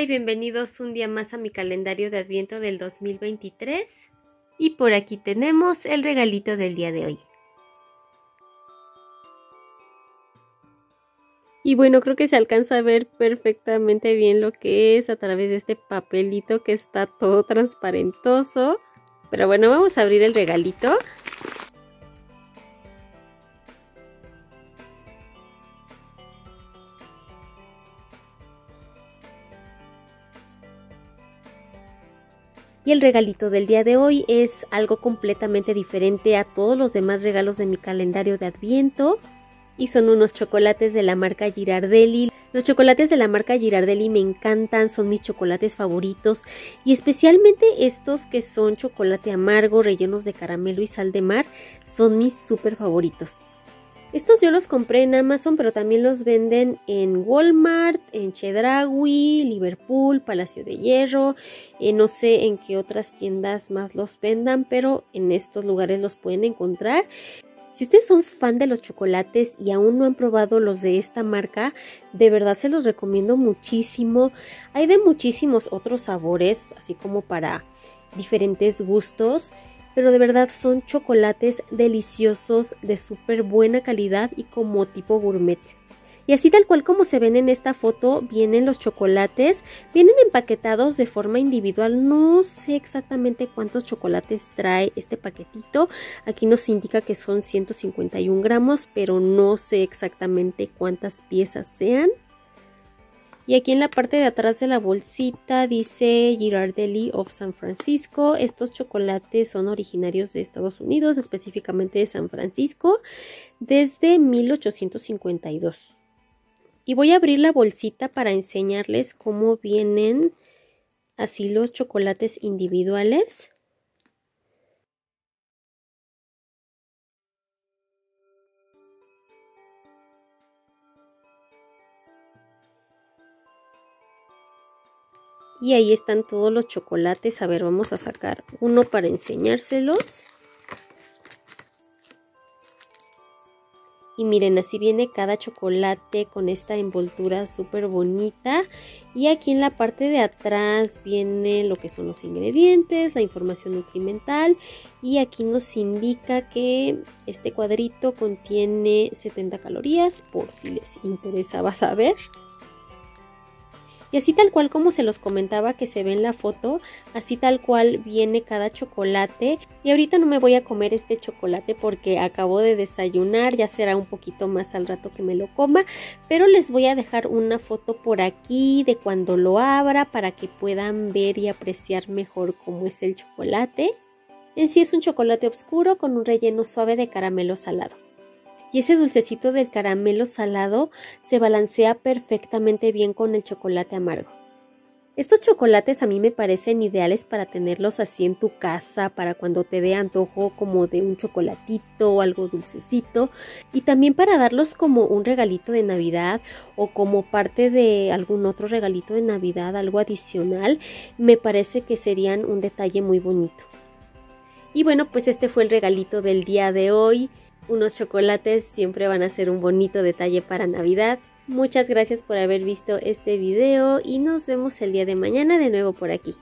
y bienvenidos un día más a mi calendario de Adviento del 2023. Y por aquí tenemos el regalito del día de hoy. Y bueno, creo que se alcanza a ver perfectamente bien lo que es a través de este papelito que está todo transparentoso. Pero bueno, vamos a abrir el regalito. Y el regalito del día de hoy es algo completamente diferente a todos los demás regalos de mi calendario de Adviento. Y son unos chocolates de la marca Girardelli. Los chocolates de la marca Girardelli me encantan, son mis chocolates favoritos. Y especialmente estos que son chocolate amargo, rellenos de caramelo y sal de mar, son mis súper favoritos. Estos yo los compré en Amazon, pero también los venden en Walmart, en Chedraui, Liverpool, Palacio de Hierro. Eh, no sé en qué otras tiendas más los vendan, pero en estos lugares los pueden encontrar. Si ustedes son fan de los chocolates y aún no han probado los de esta marca, de verdad se los recomiendo muchísimo. Hay de muchísimos otros sabores, así como para diferentes gustos pero de verdad son chocolates deliciosos de súper buena calidad y como tipo gourmet. Y así tal cual como se ven en esta foto, vienen los chocolates, vienen empaquetados de forma individual. No sé exactamente cuántos chocolates trae este paquetito. Aquí nos indica que son 151 gramos, pero no sé exactamente cuántas piezas sean. Y aquí en la parte de atrás de la bolsita dice Girardelli of San Francisco. Estos chocolates son originarios de Estados Unidos, específicamente de San Francisco, desde 1852. Y voy a abrir la bolsita para enseñarles cómo vienen así los chocolates individuales. Y ahí están todos los chocolates. A ver, vamos a sacar uno para enseñárselos. Y miren, así viene cada chocolate con esta envoltura súper bonita. Y aquí en la parte de atrás viene lo que son los ingredientes, la información nutrimental. Y aquí nos indica que este cuadrito contiene 70 calorías, por si les interesaba saber. Y así tal cual como se los comentaba que se ve en la foto, así tal cual viene cada chocolate. Y ahorita no me voy a comer este chocolate porque acabo de desayunar, ya será un poquito más al rato que me lo coma. Pero les voy a dejar una foto por aquí de cuando lo abra para que puedan ver y apreciar mejor cómo es el chocolate. En sí es un chocolate oscuro con un relleno suave de caramelo salado y ese dulcecito del caramelo salado se balancea perfectamente bien con el chocolate amargo. Estos chocolates a mí me parecen ideales para tenerlos así en tu casa, para cuando te dé antojo como de un chocolatito o algo dulcecito y también para darlos como un regalito de Navidad o como parte de algún otro regalito de Navidad, algo adicional, me parece que serían un detalle muy bonito. Y bueno, pues este fue el regalito del día de hoy. Unos chocolates siempre van a ser un bonito detalle para Navidad. Muchas gracias por haber visto este video y nos vemos el día de mañana de nuevo por aquí.